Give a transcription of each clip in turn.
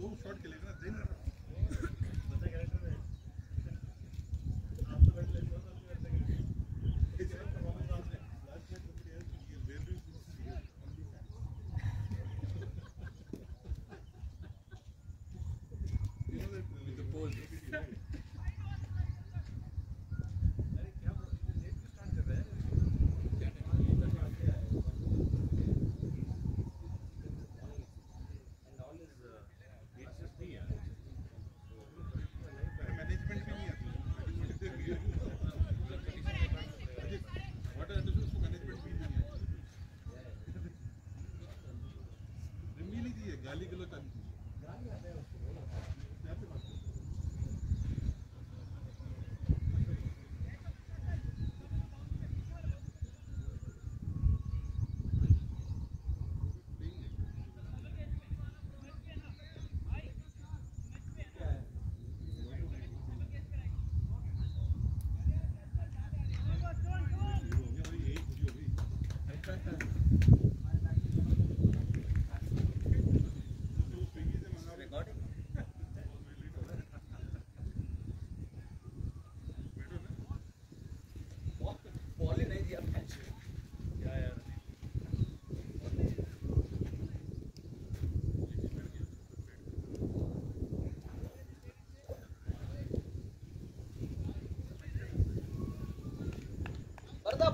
दो शॉट के ना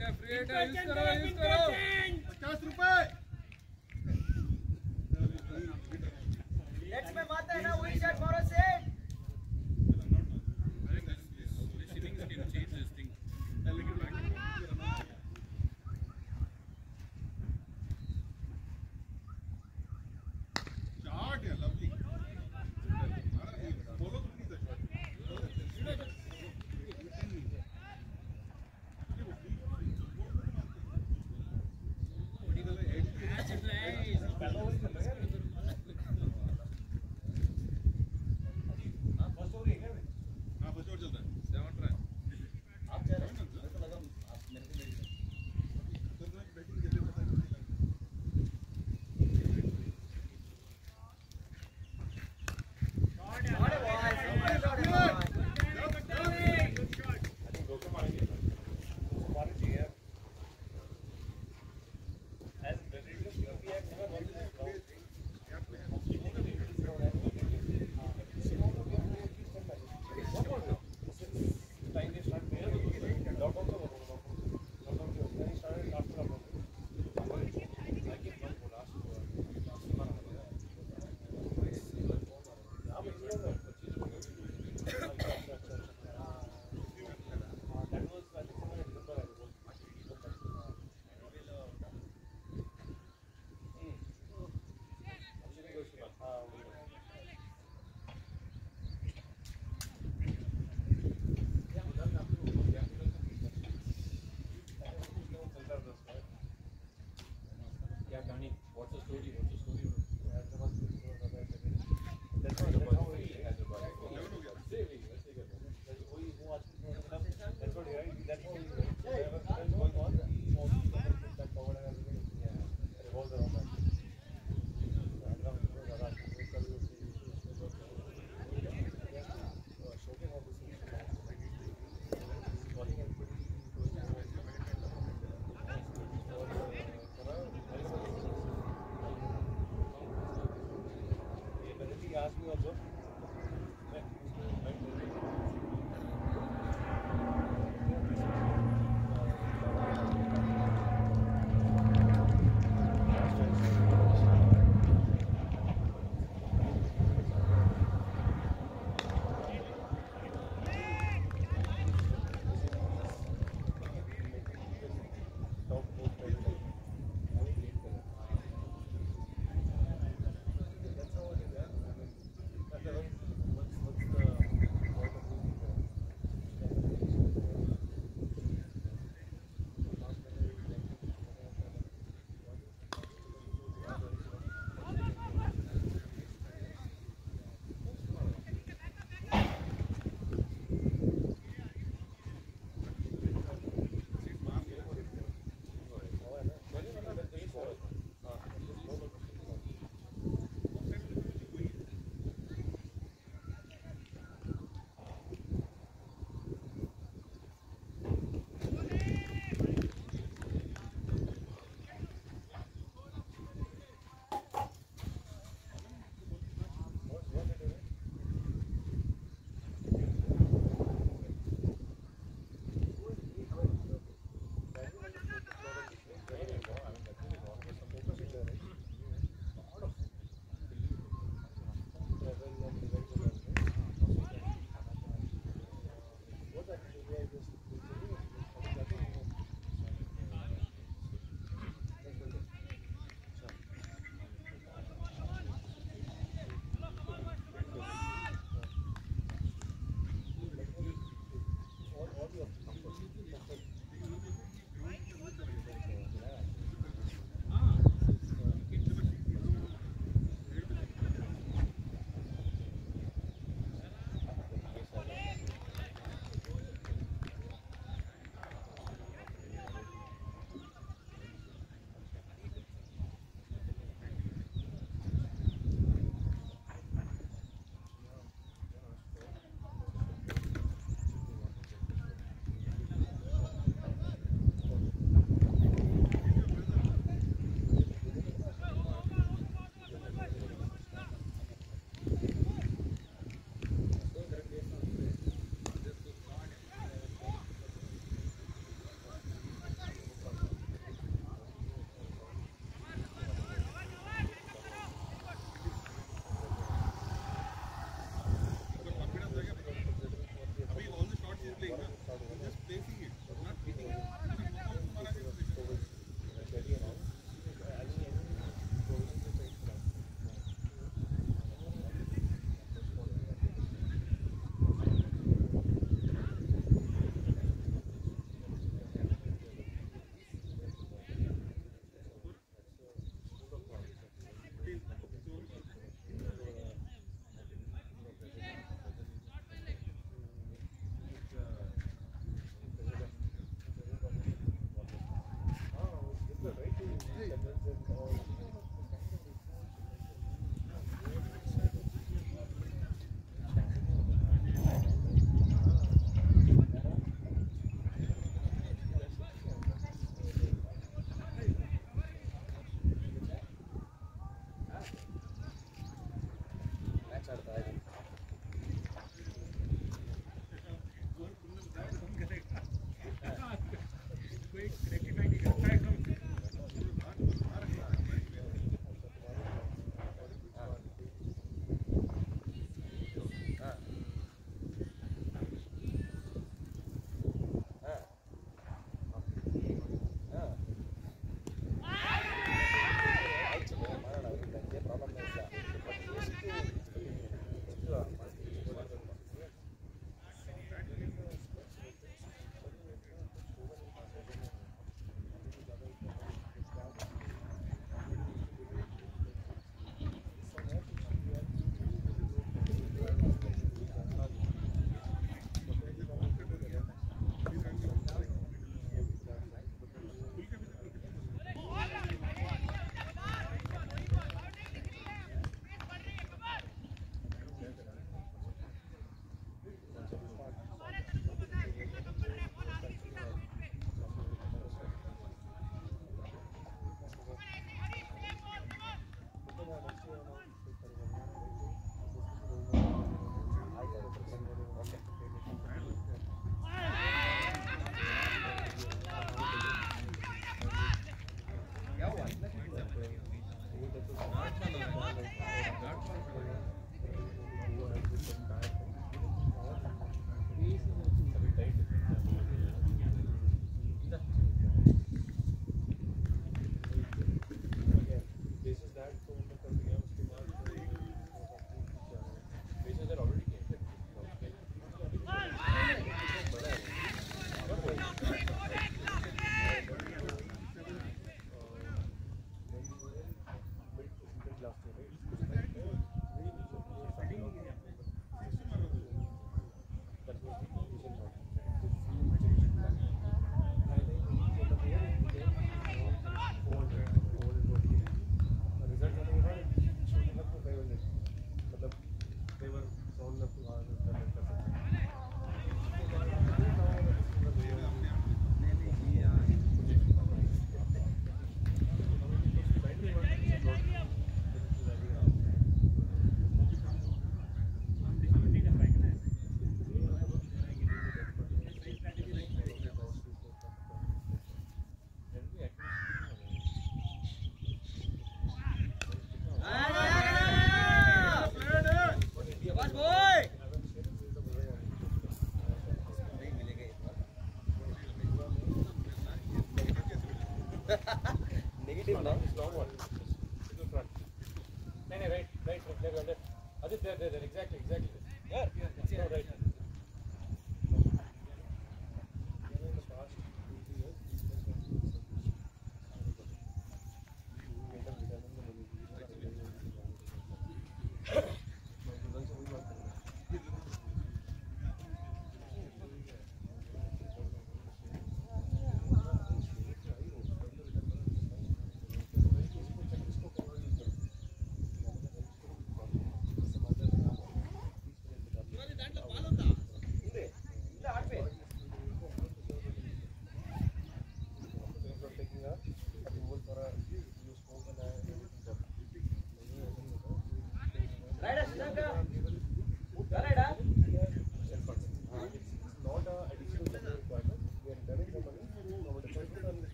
फ्री हिट है यूज़ करो यूज़ करो पचास रुपए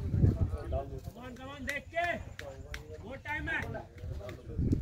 कमान कमान देख के। बहुत टाइम है।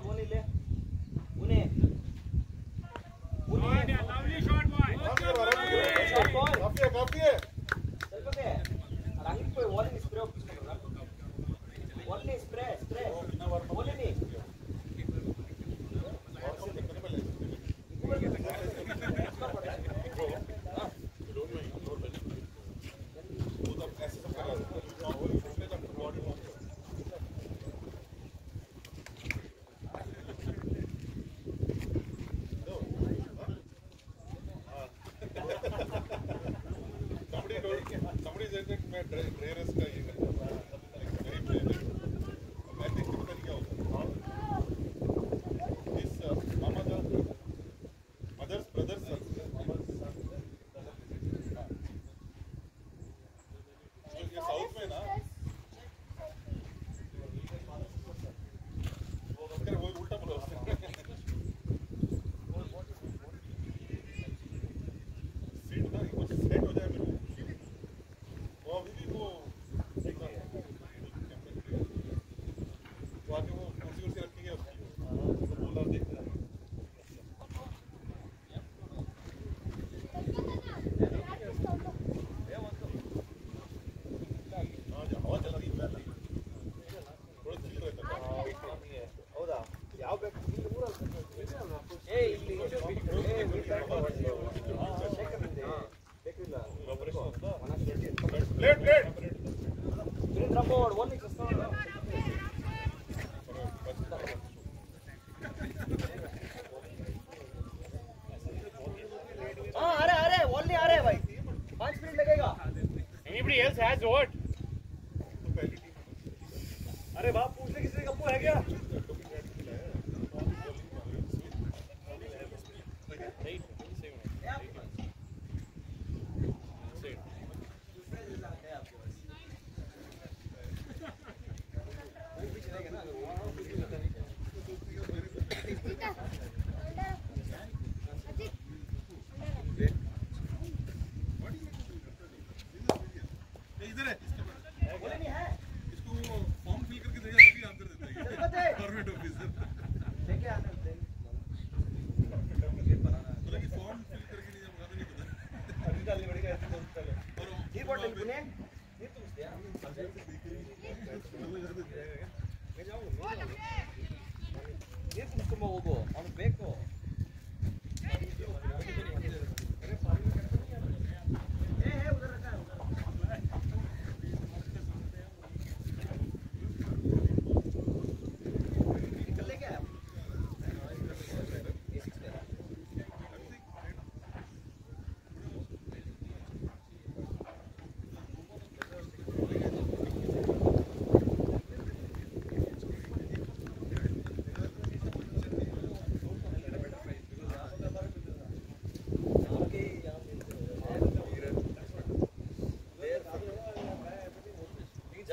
फ़ोन पड़ो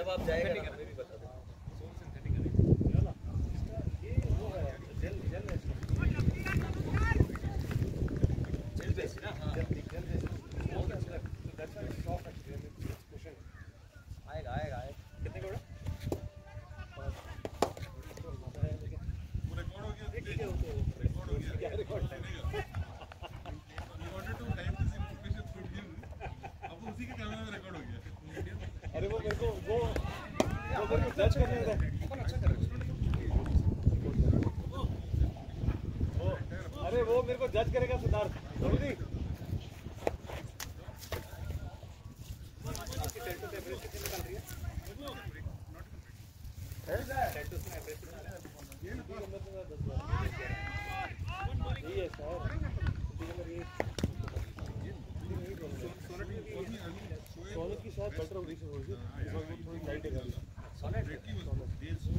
जब आप जाएगा बेटर ऑफ़ दिस इज़ थोड़ी सी थोड़ी लाइट है सॉलिड डेढ़ सौ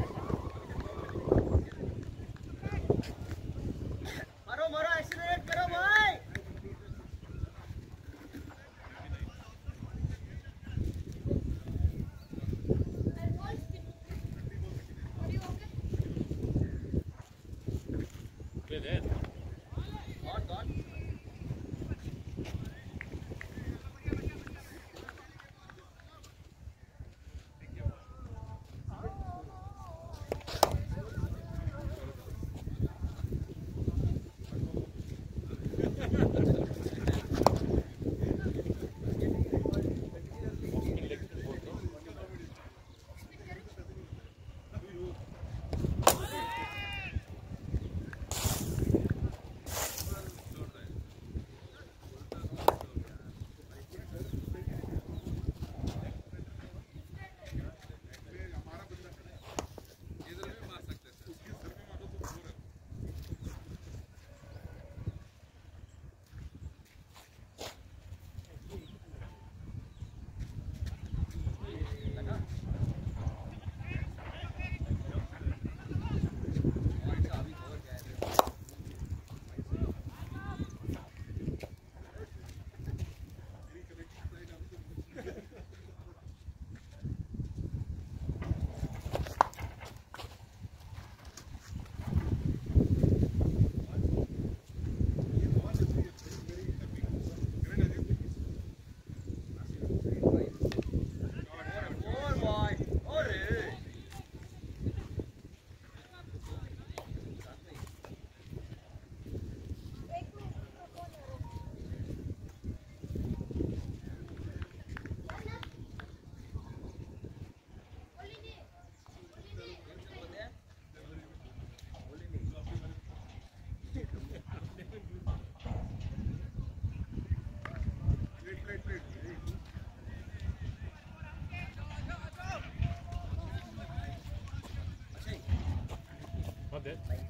it.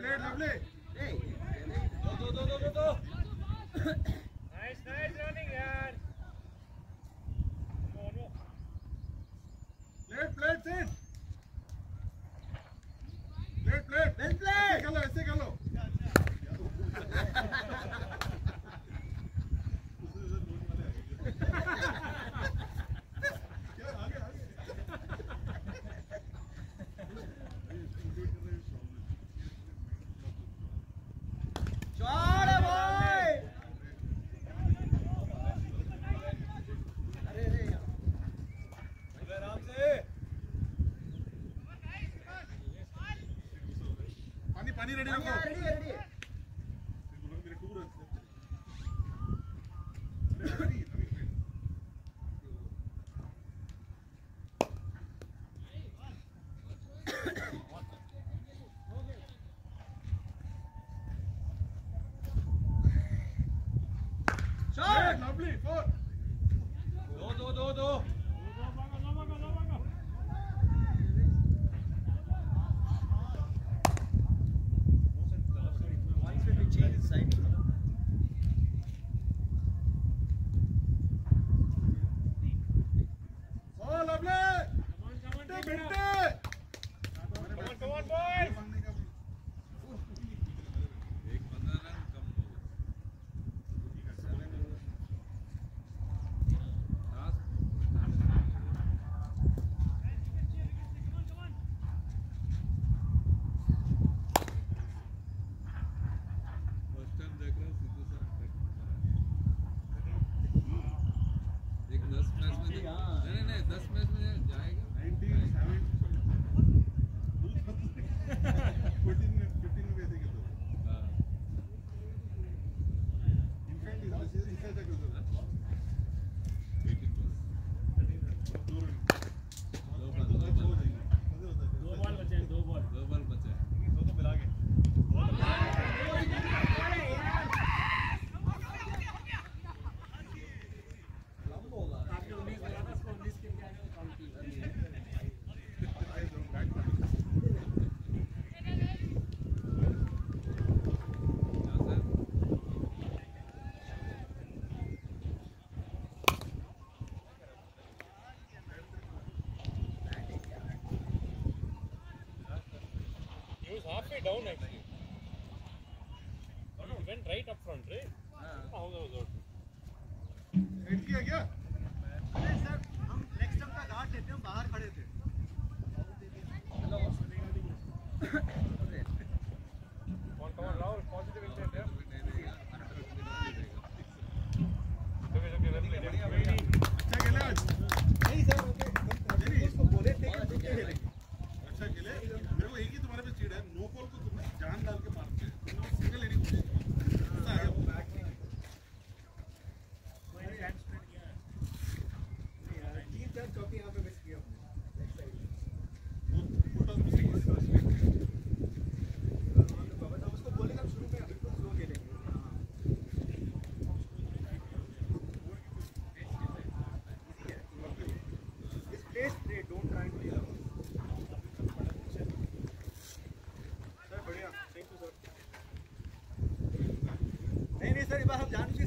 Play, play. ready, ready, go. Side, donate. बार हम जान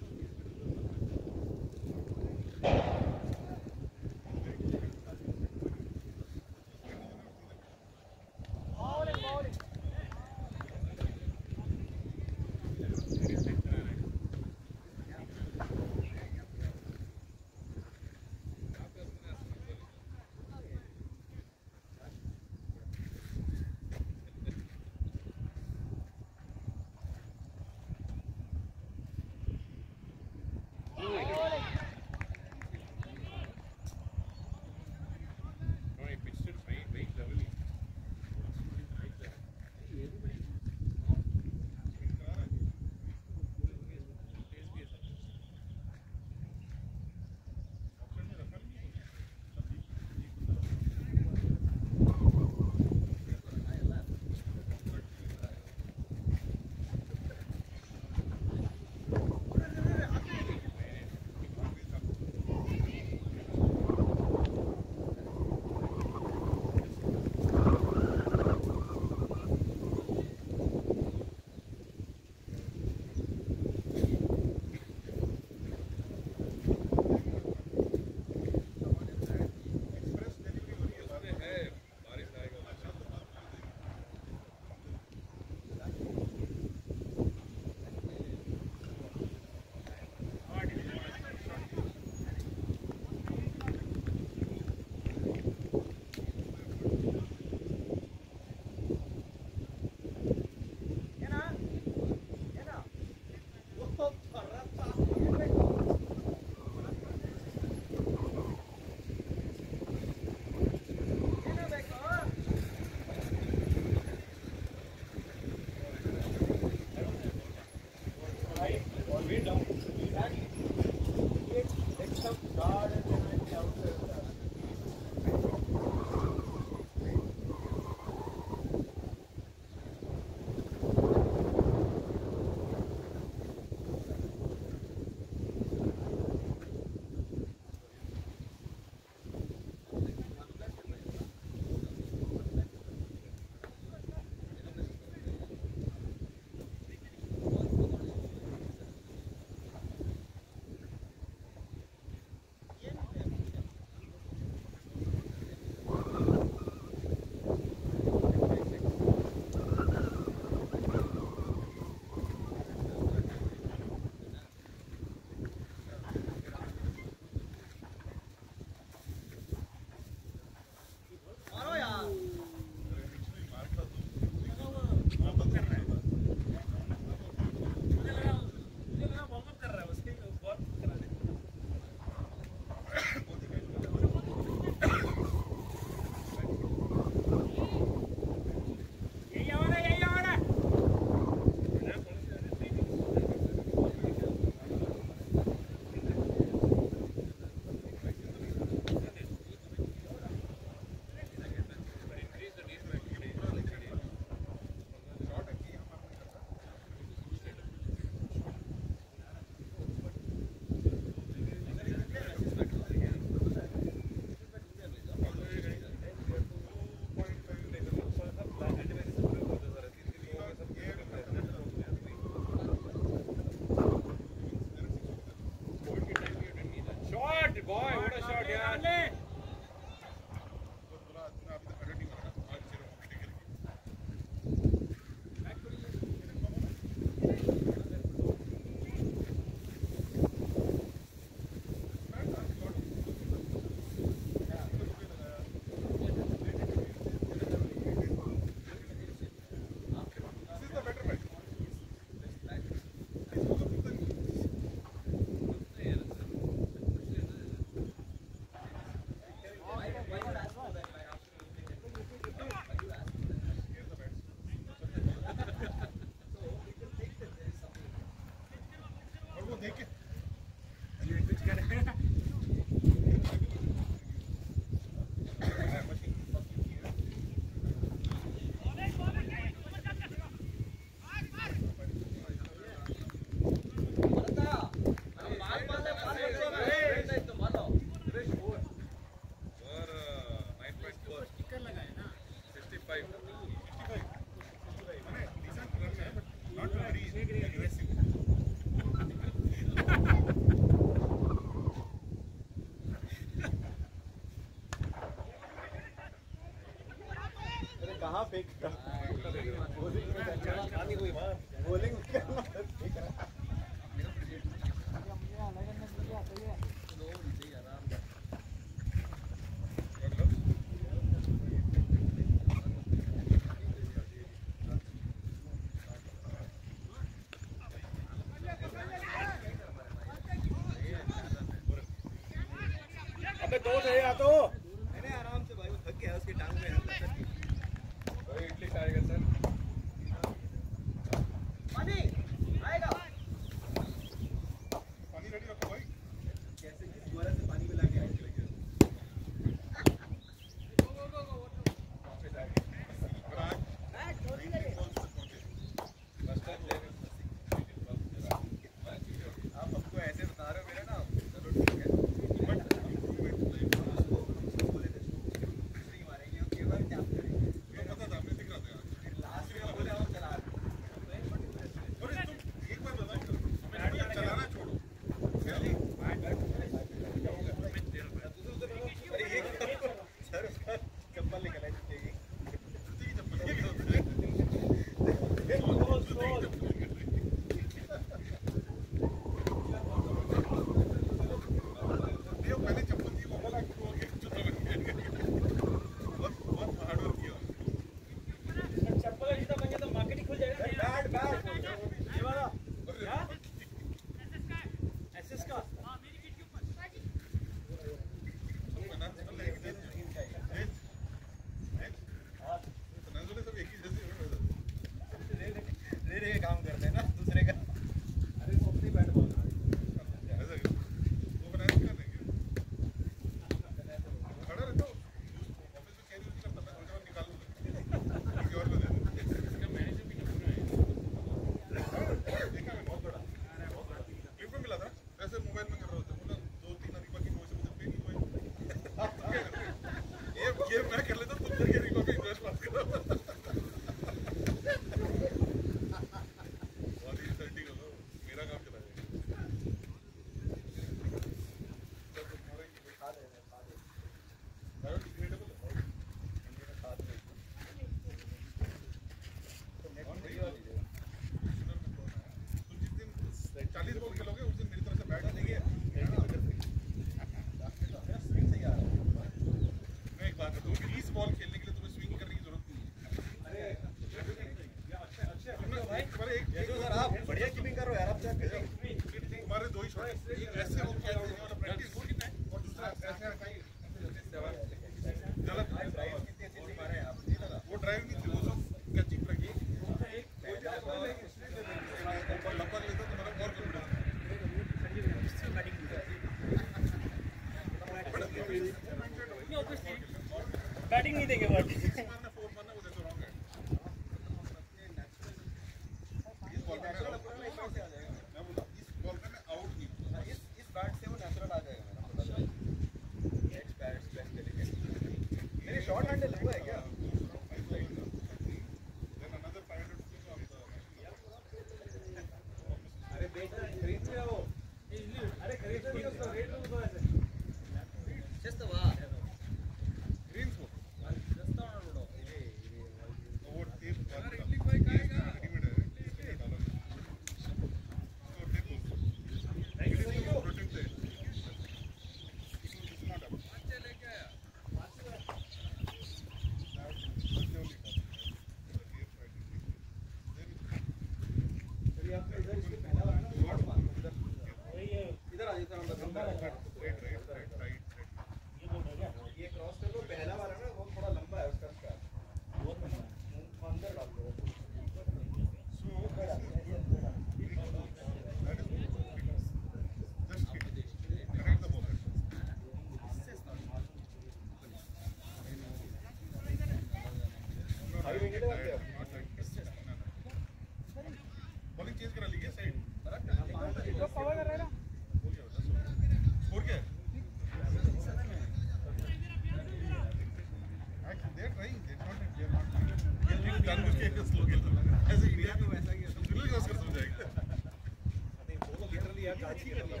एक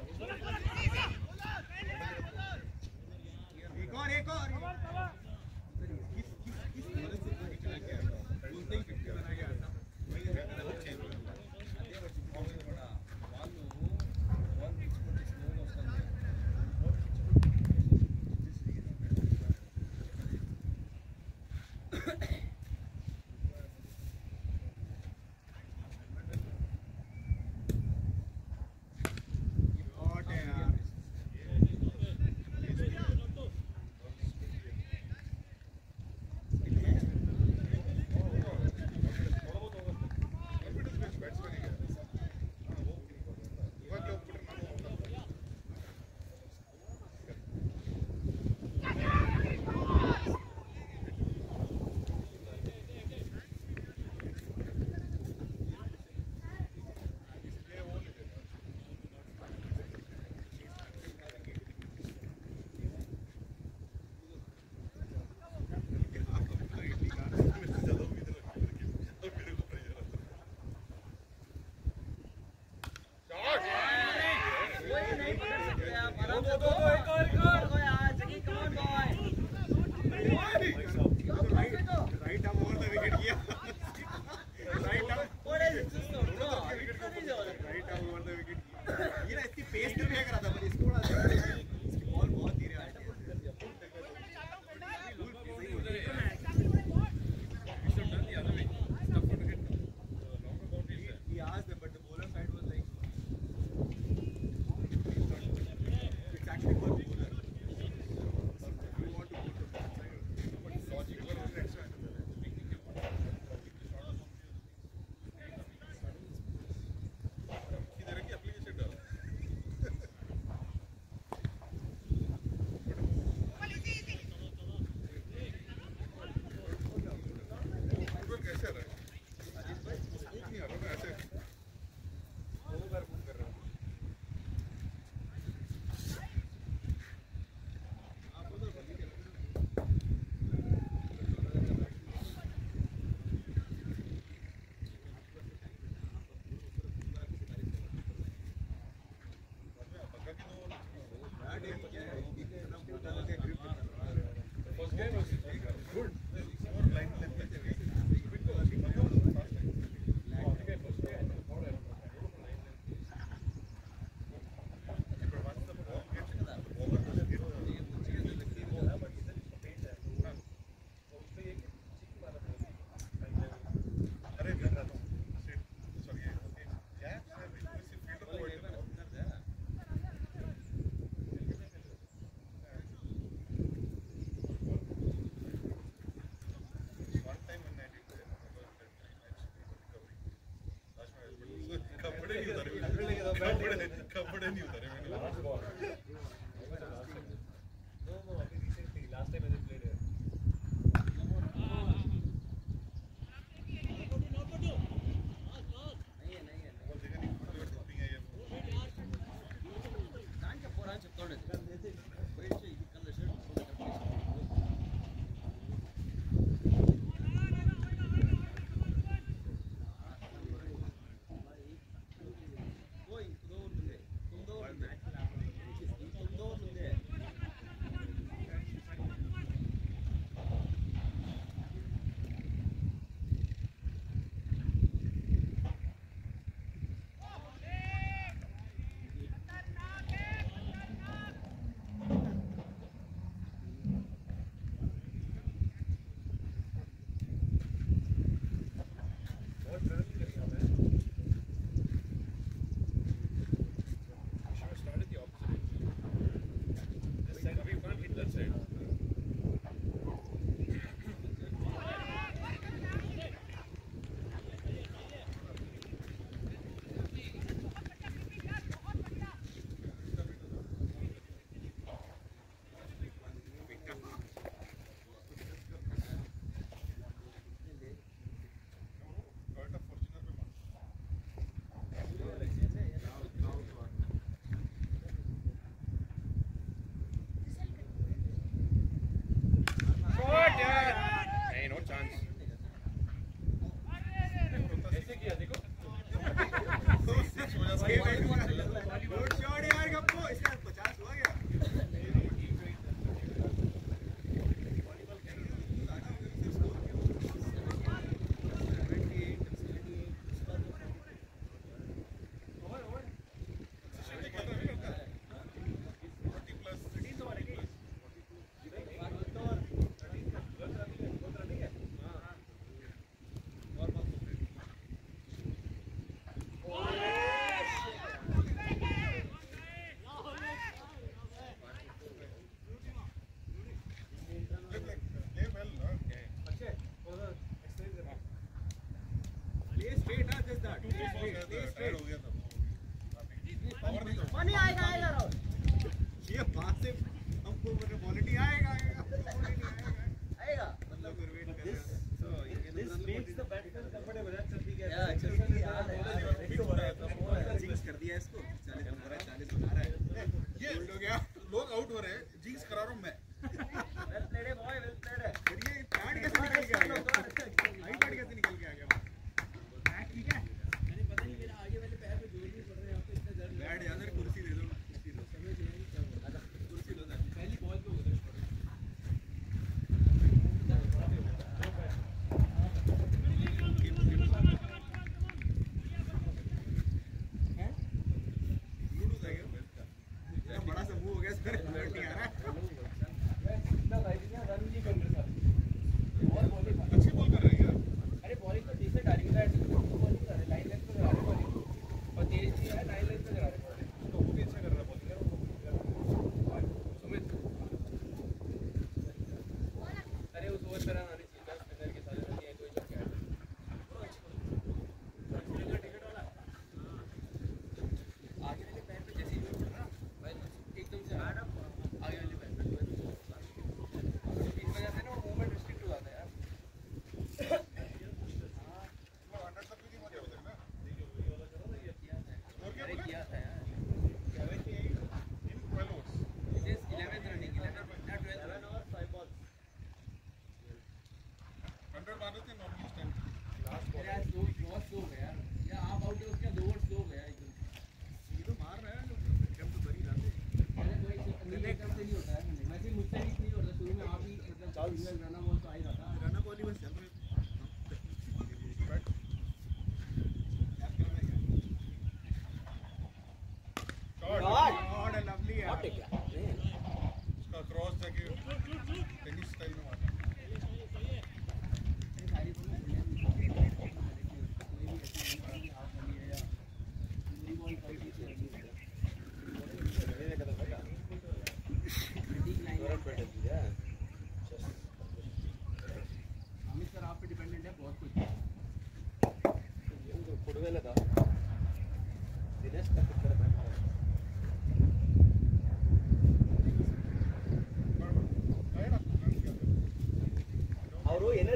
ಕಂಪಡನಿ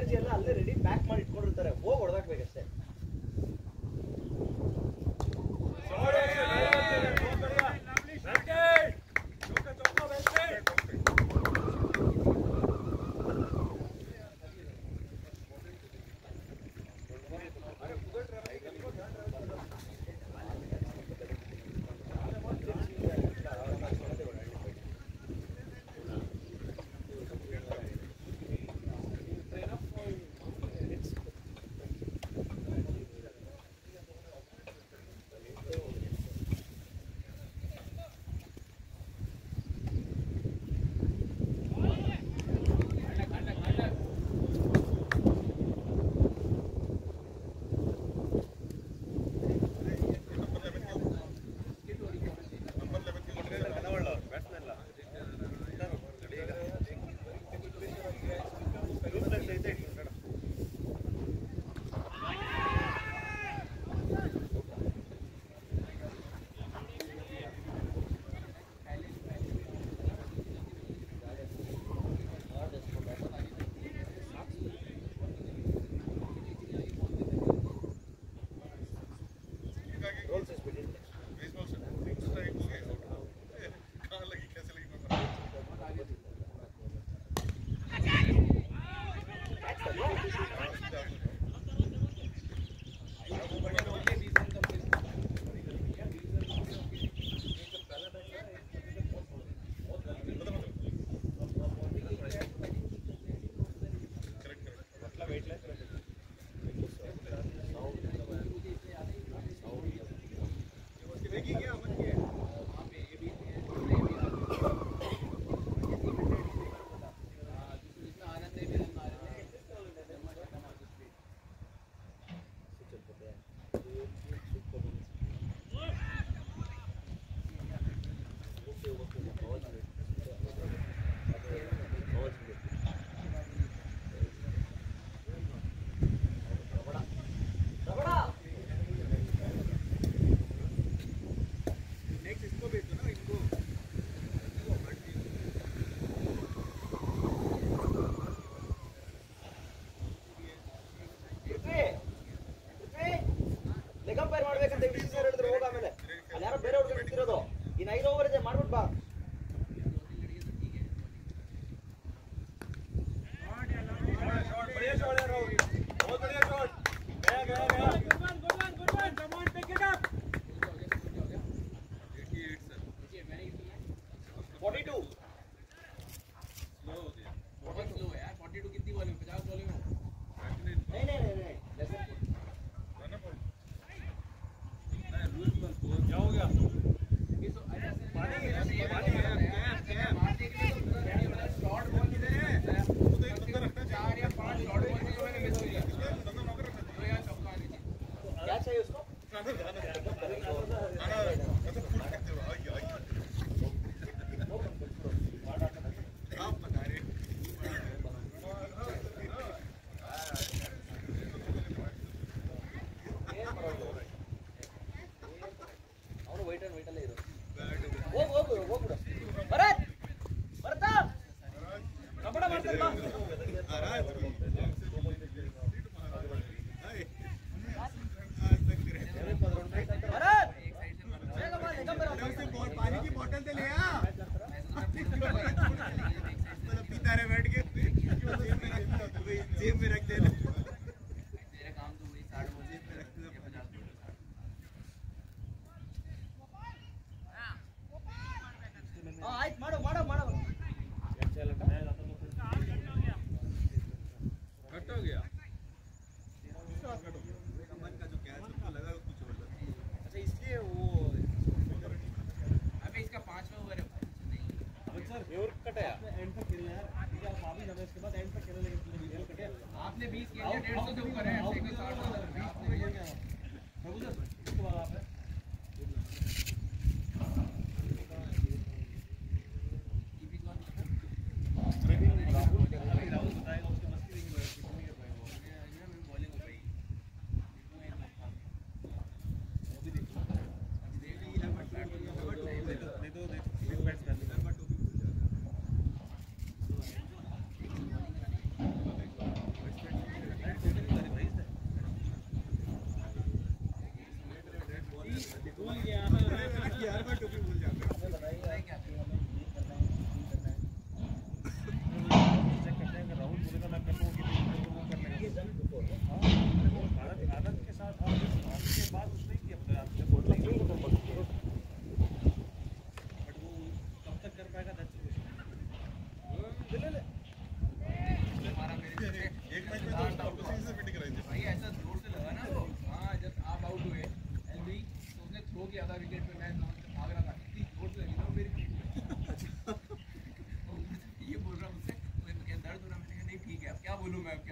ಎನರ್ಜಿ ಎಲ್ಲ ಅಲ್ಲೇ ರೆಡಿ ಪ್ಯಾಕ್ ಮಾಡಿ Thank you.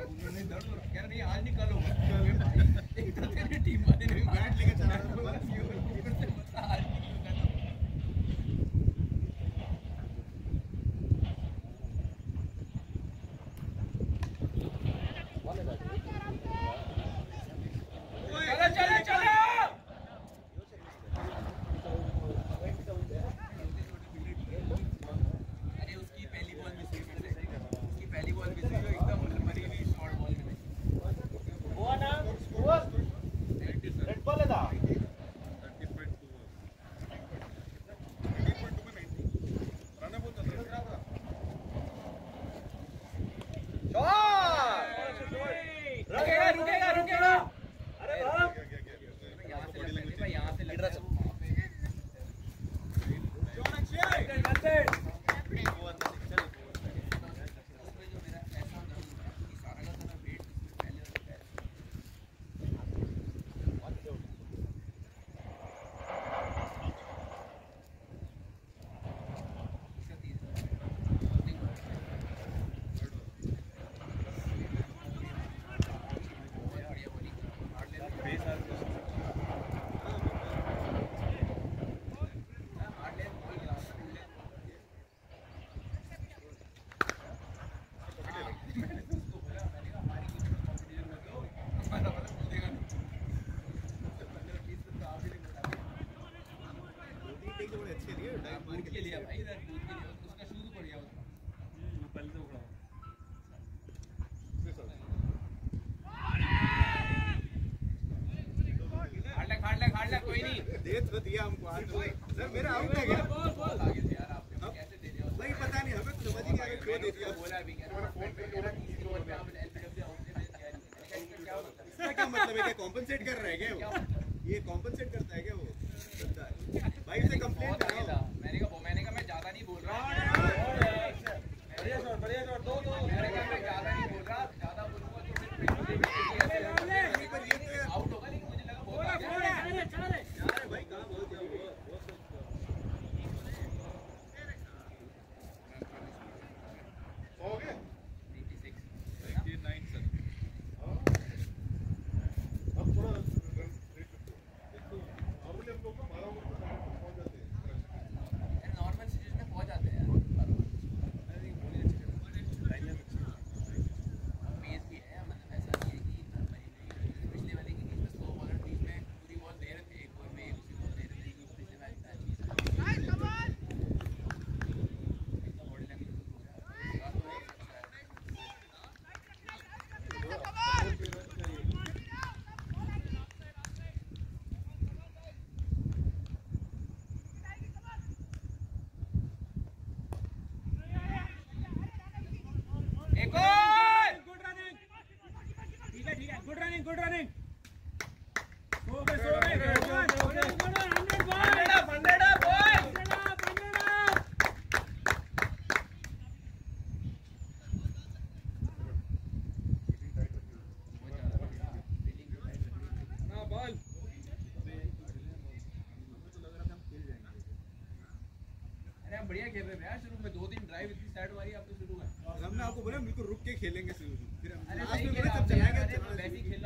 नहीं आज नहीं कल तो दिया हमको सर, मेरा आउट है क्या बोल बोल कैसे दे पता नहीं, हमें तो समझ नहीं आया क्यों दे दिया। बोला क्या मतलब है? क्या कॉम्पनसेट कर रहा है क्या वो? ये कॉम्पनसेट करता है क्या वो? भाई से कंप्लेंट कराओ खेल रहे थे यार शुरू में दो दिन ड्राइव इतनी साइड मारी तो शुरू में हमने आपको बोला बिल्कुल रुक के खेलेंगे शुरू फिर लास्ट में वैसे ही खेल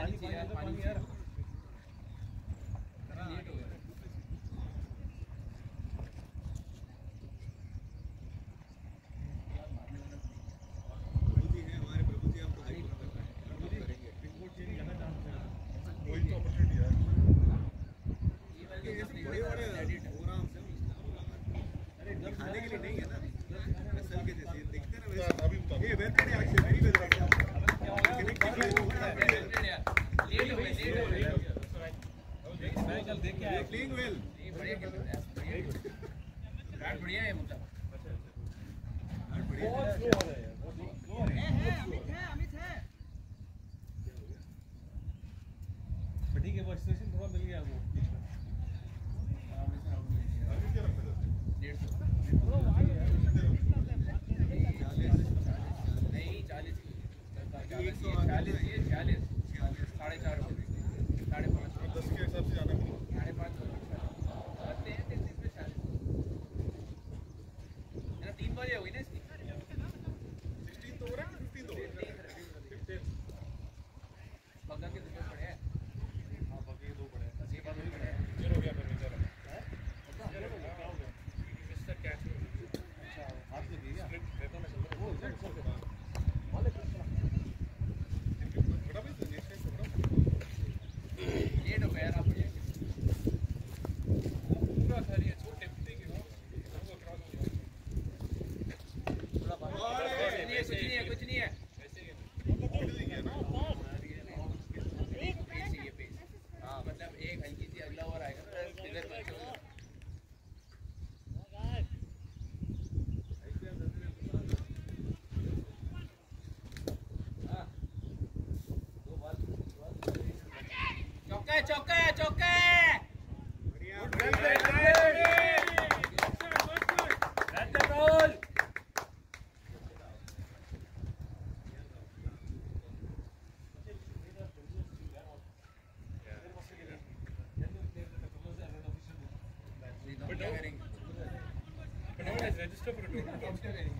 पानी चाहिए पानी registered for a tournament.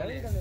japonés.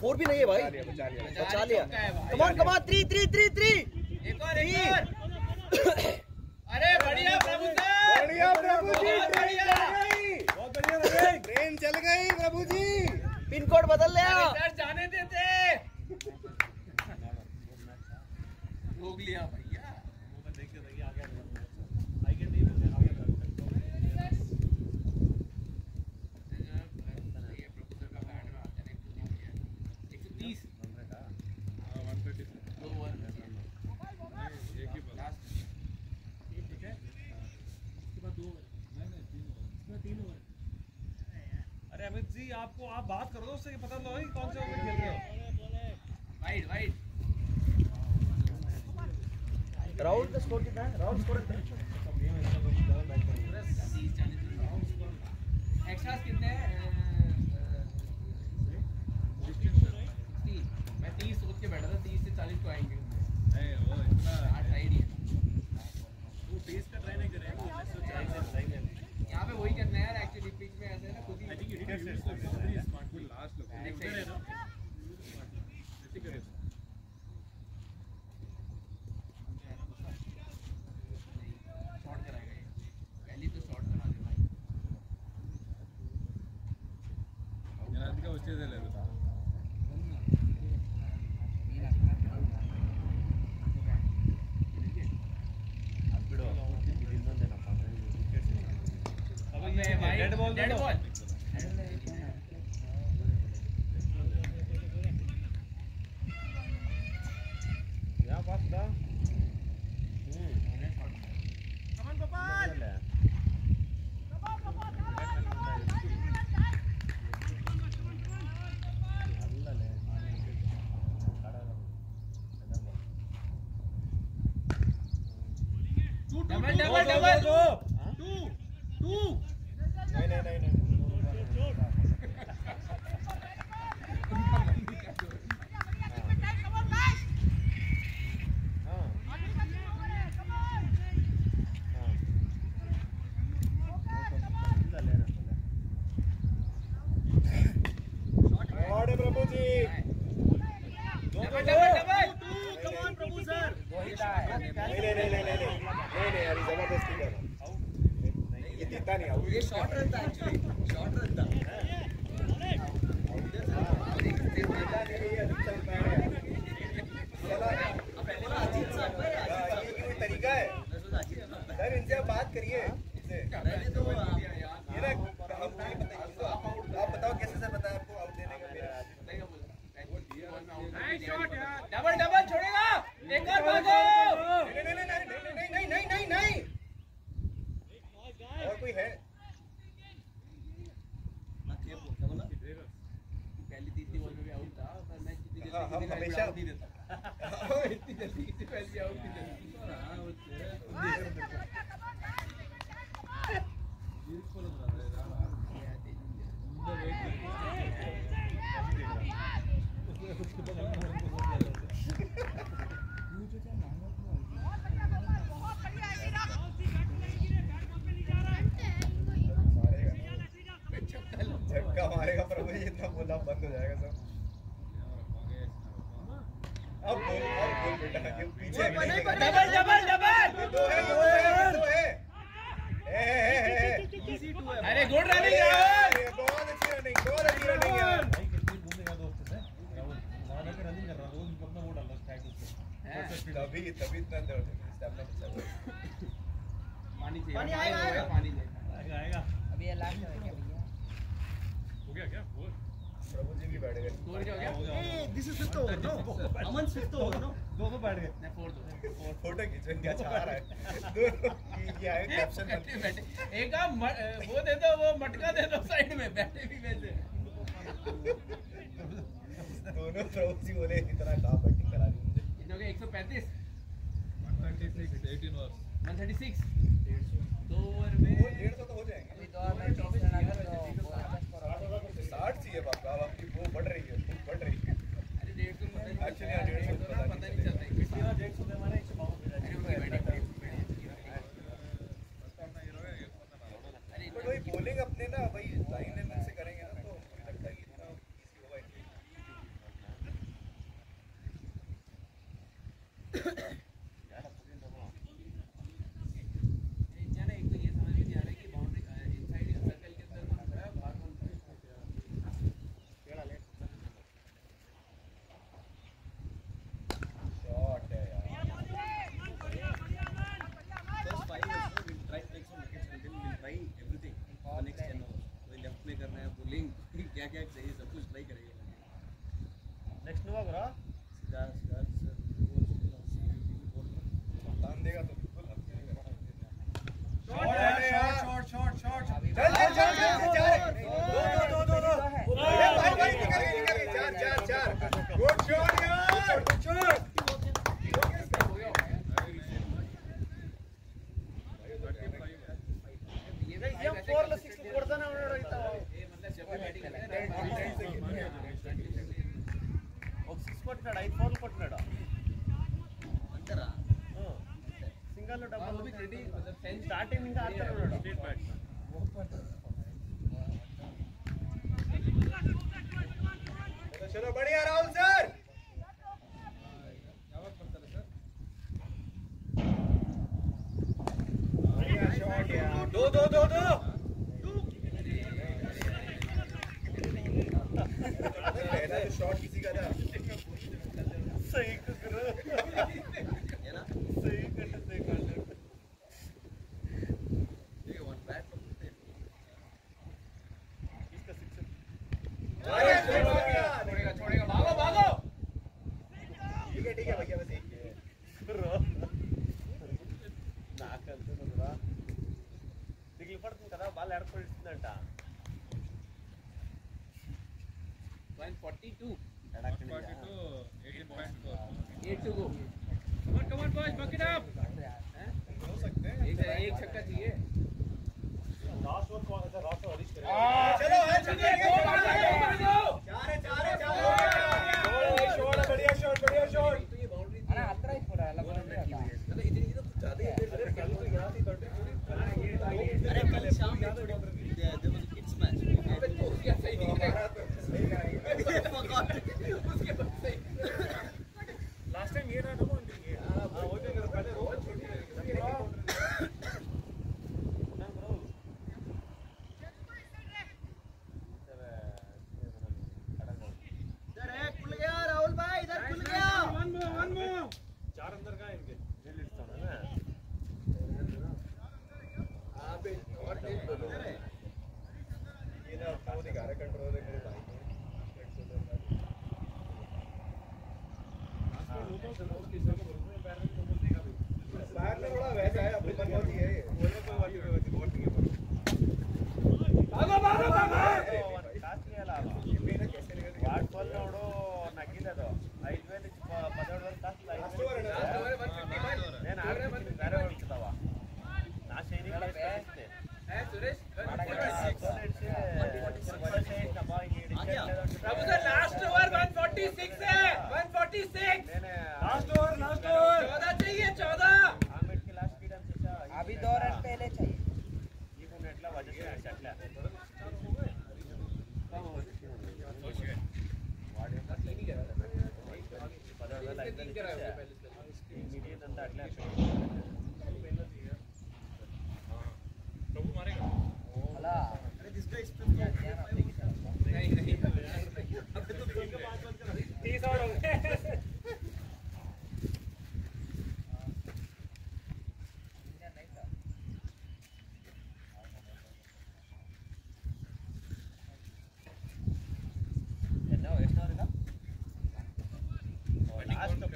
Four भी नहीं है भाई। बचा लिया come on come on three three three three अरे बढ़िया प्रभु बढ़िया प्रभु जी ट्रेन चल गई। प्रभु जी पिन कोड बदल लिया जाने देते। लिया। उससे पता लगाओ कौन से ओवर खेल रहे हो? वाइड वाइड राहुल का स्कोर कितना है? Rahul score dead ball dead ball short बैठे बैठे। एक आप वो दे दो वो मटका दे दो साइड में बैठे भी वैसे। दोनों पड़ोसी बोले इतना काम बैटिंग करा दी मुझे। इन्होंने 135 136 18 ओवर्स 136 150 दो ओवर में ಆಗಲ್ಲ ಡಬಲ್ ಸ್ಟಾರ್ಟಿಂಗ್ ಹಿಂಗೆ ಆಡ್ತಾರೆ ನೋಡು ಸ್ಟ್ರೀಟ್ ಬ್ಯಾಟ್ चलो बढ़िया राहुल सर ಯಾವಾಗ ಬರ್ತಾರೆ ಸರ್ बढ़िया शॉट यार दो दो दो दो शॉट किसी का था सही कर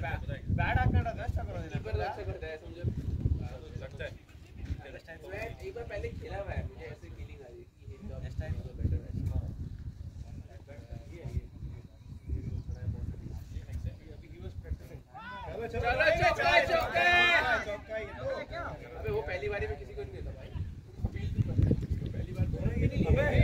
ಬ್ಯಾಡ್ ಹಾಕೊಂಡ ನಷ್ಟ करो एक बार लक्ष्य करता है समझो सकता है नेक्स्ट टाइम मैं एक बार पहले खेला हुआ है मुझे ऐसे फीलिंग आ रही है कि नेक्स्ट टाइम तो बेटर है चलो चौका। चौका अबे वो पहली बारी में किसी को नहीं देता भाई। पहली बार अबे